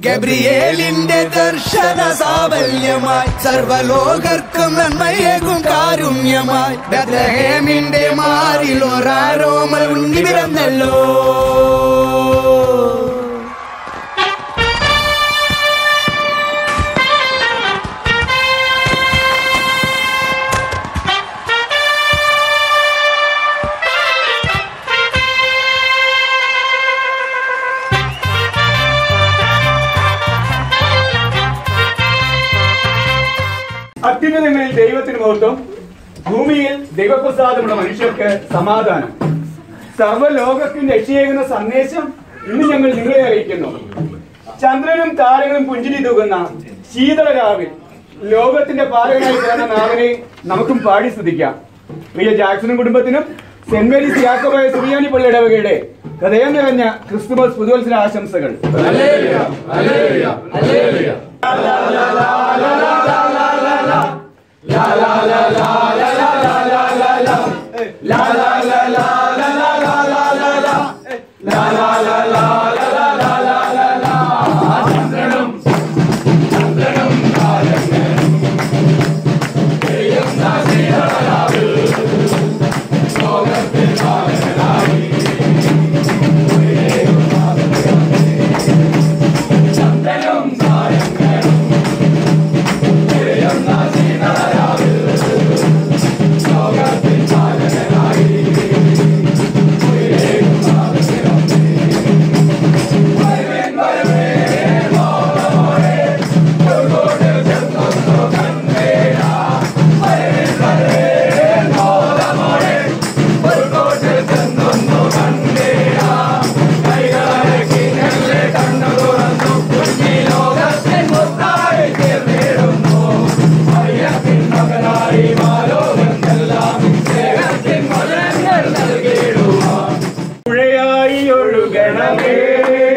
ഗബ്രിയേലിന്റെ ദർശന സാബല്യമായി സർവലോകർക്കും നന്മയേകും കാരുണ്യമായി. ബദ്രഹേമിന്റെ മാറിൽ ഒരാരോമൽ ഉണ്ണി അത്യുന്നതങ്ങളിൽ ദൈവത്തിന് മഹത്വം ഭൂമിയിൽ ദൈവപ്രസാദമുള്ള മനുഷ്യർക്ക് സമാധാനം. സർവലോകത്തിന് രക്ഷയേകുന്ന സന്ദേശം ഇന്ന് ഞങ്ങൾ നിങ്ങളെ അറിയിക്കുന്നു. ചന്ദ്രനും താരങ്ങളും പുഞ്ചിരി തൂകുന്ന ശീതള രാവിൽ ലോകത്തിന്റെ പാലകനായി തരുന്ന നാവിനെ നമുക്കും പാടി സ്തുതിക്കാം പ്രിയ ജാക്സണും കുടുംബത്തിനും സെന്റ് മേരീസ് യാക്കോബായ സുറിയാനി പള്ളി ഇടവകയുടെ ഹൃദയം നിറഞ്ഞ ക്രിസ്തുമസ് പുതുവത്സര ആശംസകൾ لا لا لا لا, لا eternamente.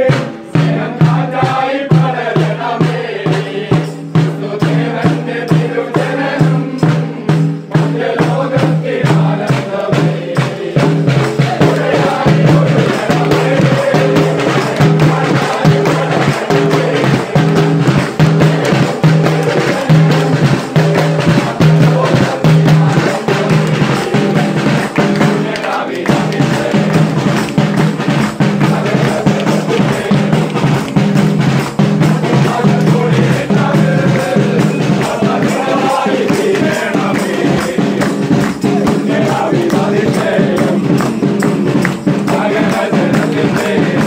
Amen.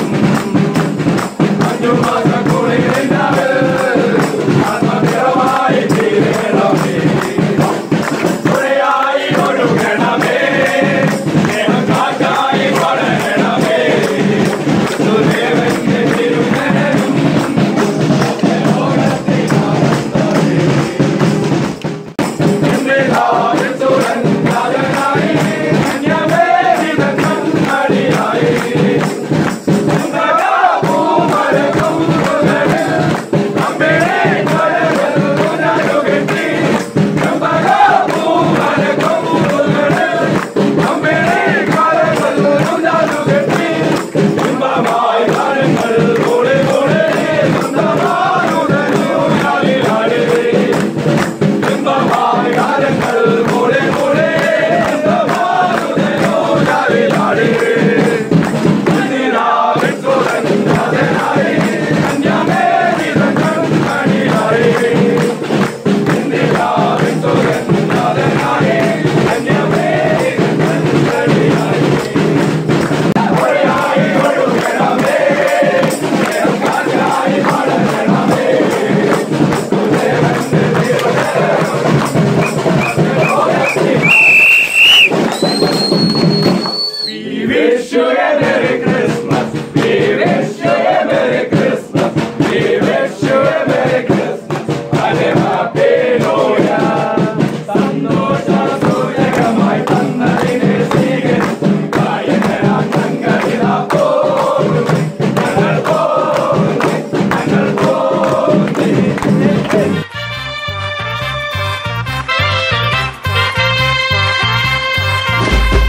Come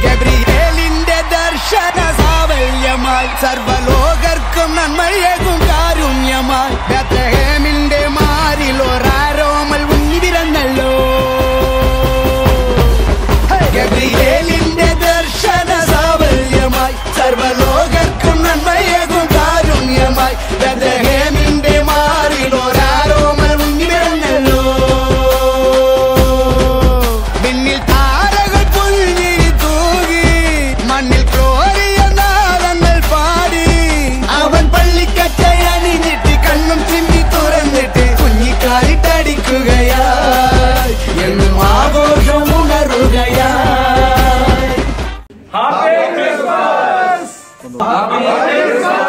ഗബ്രിയേലിന്റെ ദർശന സാവല്യമായി സർവലോകർക്കും നന്മയേകും കാരുണ്യമായി Amém.